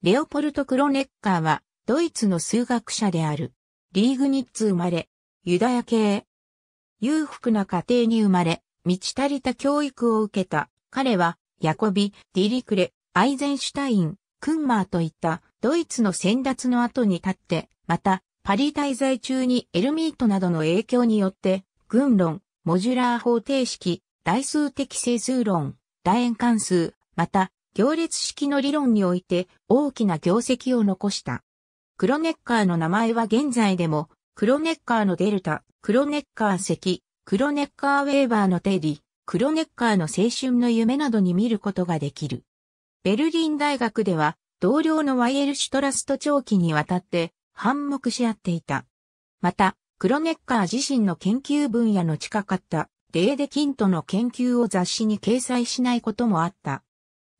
レオポルト・クロネッカーは、ドイツの数学者である。リーグニッツ生まれ、ユダヤ系。裕福な家庭に生まれ、満ち足りた教育を受けた。彼は、ヤコビ、ディリクレ、アイゼンシュタイン、クンマーといったドイツの先達の後に立って、また、パリ滞在中にエルミートなどの影響によって、群論、モジュラー方程式、代数的整数論、楕円関数、また、行列式の理論において大きな業績を残した。クロネッカーの名前は現在でも、クロネッカーのデルタ、クロネッカー石、クロネッカーウェーバーの定理、クロネッカーの青春の夢などに見ることができる。ベルリン大学では、同僚のワイエルシュトラスと長期にわたって反目し合っていた。また、クロネッカー自身の研究分野の近かったレーデキントの研究を雑誌に掲載しないこともあった。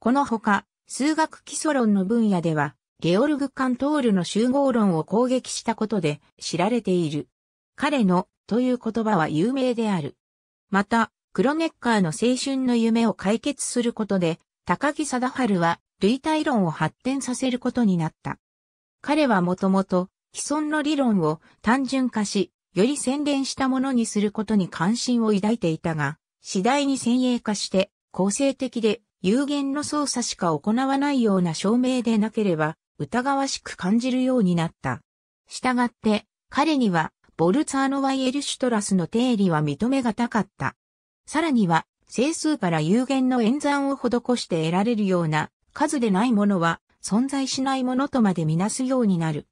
このほか、数学基礎論の分野では、ゲオルグ・カントールの集合論を攻撃したことで知られている。彼のという言葉は有名である。また、クロネッカーの青春の夢を解決することで、高木貞治は類体論を発展させることになった。彼はもともと既存の理論を単純化し、より洗練したものにすることに関心を抱いていたが、次第に先鋭化して構成的で有限の操作しか行わないような証明でなければ疑わしく感じるようになった。したがって彼にはボルツァーノ・ワイエルシュトラスの定理は認めがたかった。さらには整数から有限の演算を施して得られるような数でないものは存在しないものとまでみなすようになる。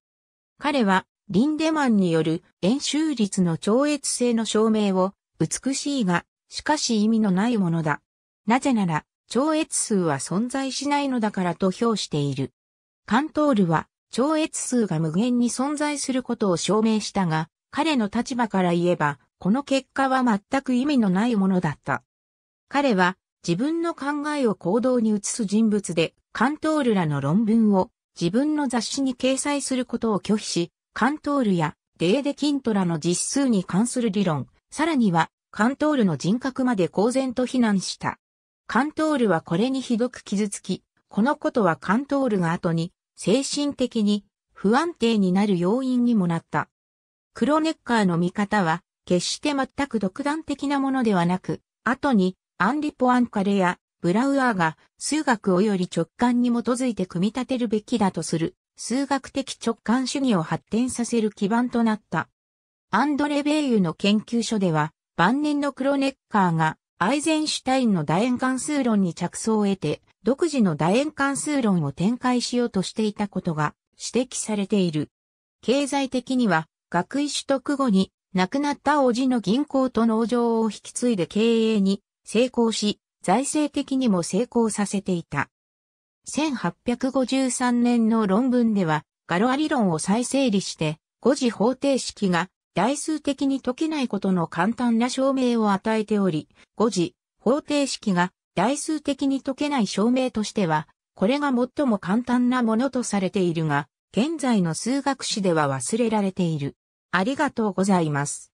彼は、リンデマンによる円周率の超越性の証明を、美しいが、しかし意味のないものだ。なぜなら、超越数は存在しないのだからと評している。カントールは、超越数が無限に存在することを証明したが、彼の立場から言えば、この結果は全く意味のないものだった。彼は、自分の考えを行動に移す人物で、カントールらの論文を自分の雑誌に掲載することを拒否し、カントールやレーデキントラの実数に関する理論、さらにはカントールの人格まで公然と非難した。カントールはこれにひどく傷つき、このことはカントールが後に精神的に不安定になる要因にもなった。クロネッカーの見方は決して全く独断的なものではなく、後にアンリ・ポアンカレやブラウアーが数学をより直感に基づいて組み立てるべきだとする数学的直感主義を発展させる基盤となった。アンドレ・ベイユの研究所では晩年のクロネッカーがアイゼンシュタインの楕円関数論に着想を得て独自の楕円関数論を展開しようとしていたことが指摘されている。経済的には学位取得後に亡くなった叔父の銀行と農場を引き継いで経営に成功し、財政的にも成功させていた。1853年の論文では、ガロア理論を再整理して、誤字方程式が代数的に解けないことの簡単な証明を与えており、誤字方程式が代数的に解けない証明としては、これが最も簡単なものとされているが、現在の数学史では忘れられている。ありがとうございます。